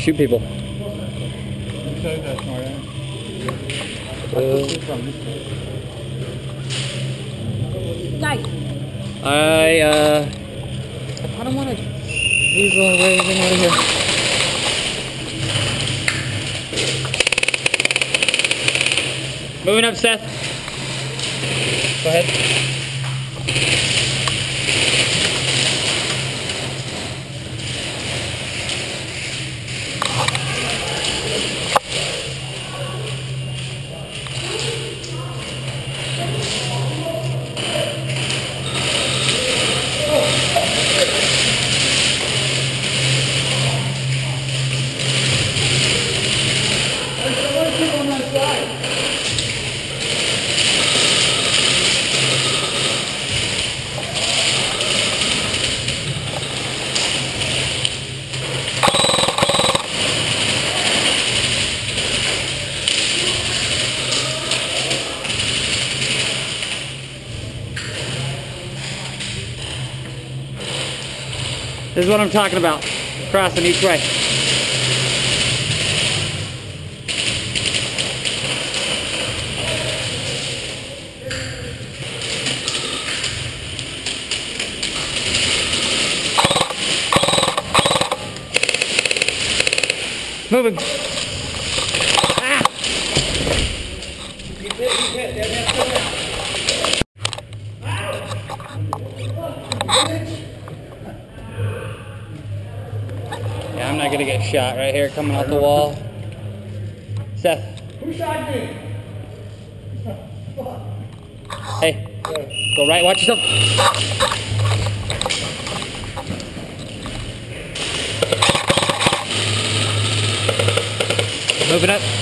shoot people. says that, smart ass? Uh, I uh, I don't want to. These little waves in out of here. Moving up, Seth. Go ahead. This is what I'm talking about. Crossing each way. Moving. Ah! Yeah, I'm not gonna get shot right here coming off the wall. Seth. Who shot me? Hey, go right, watch yourself. Moving up.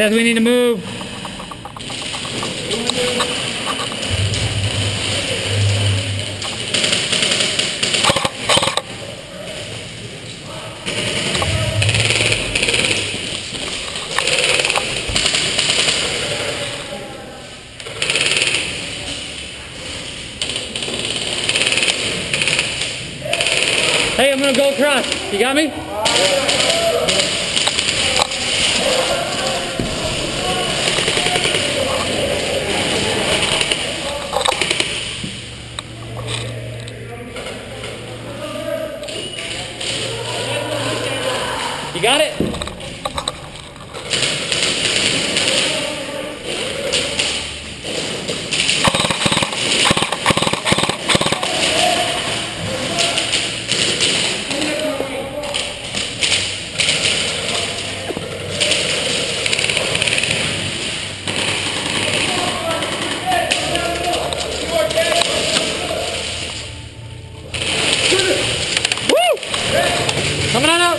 Seth, we need to move. Hey, I'm gonna go across. You got me? You got it? Coming on out.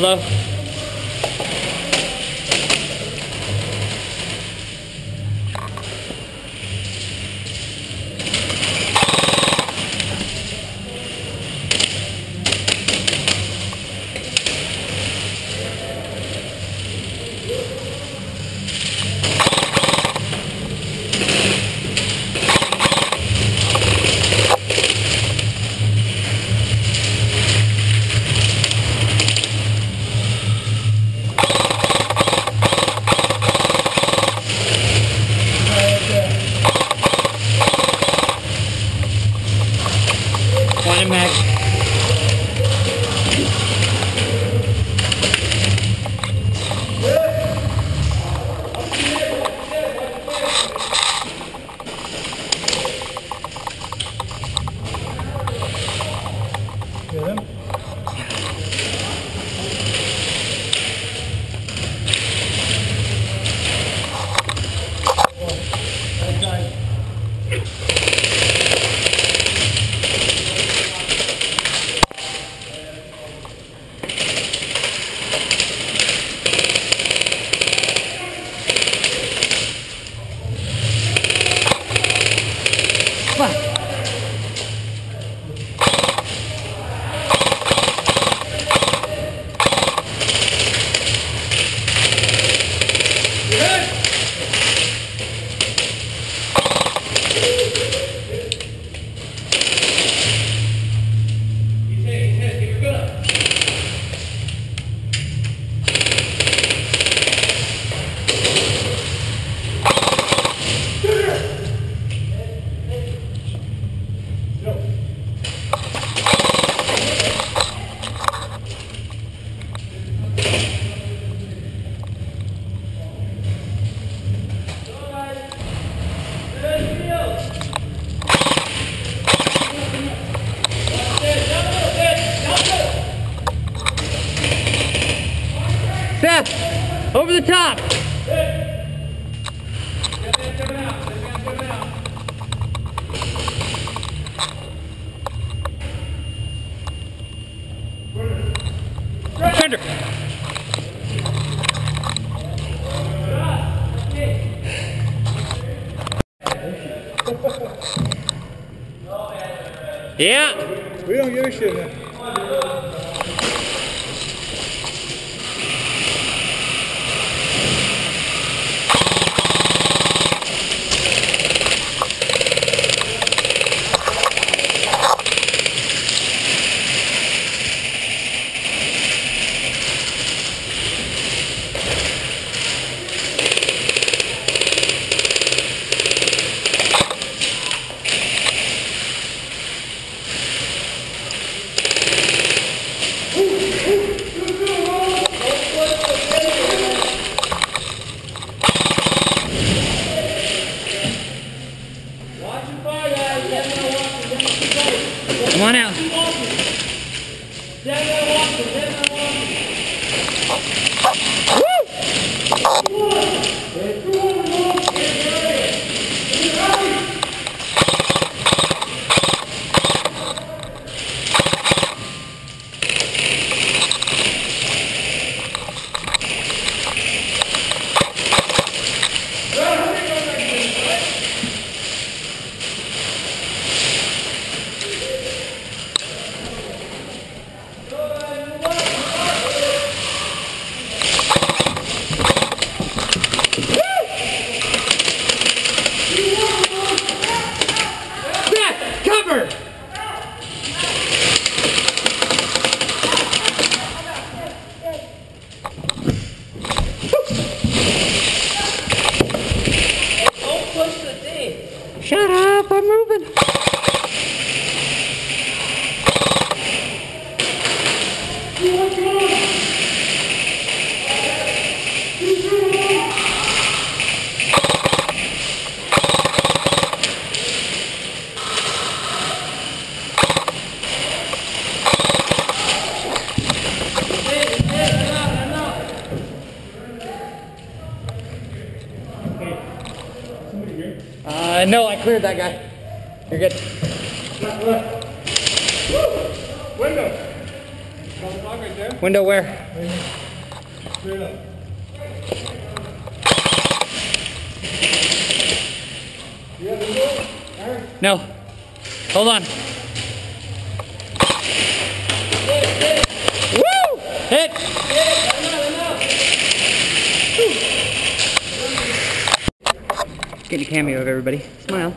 14 top. Yeah. We don't give a shit Man. Uh, no, I cleared that guy. You're good. Window. Don't lock Window where? Straight up. No. Hold on. Woo! Hit! Getting a cameo of everybody. Smile.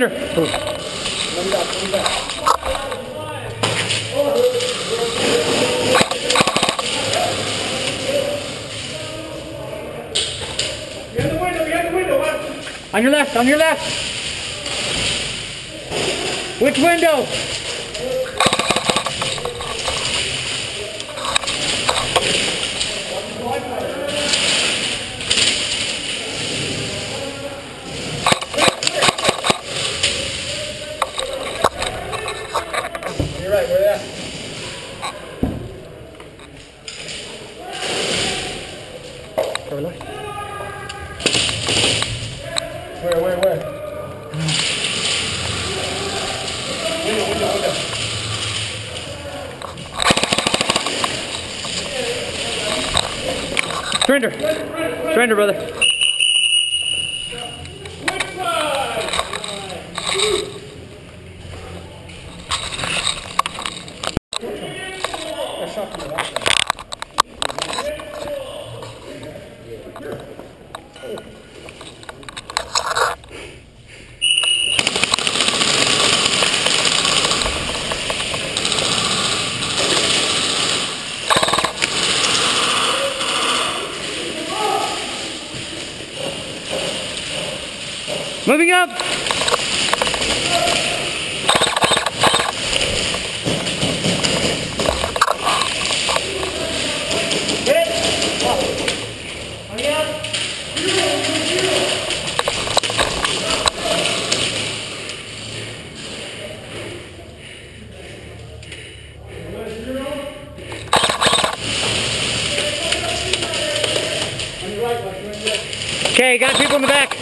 One. On your left, on your left. Which window? You're right, where that? Where, where, where? Window, window, window. Surrender. Surrender, brother. Moving up. Okay, got people in the back.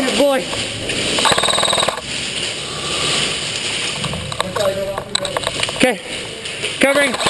Derek boy. Okay, covering.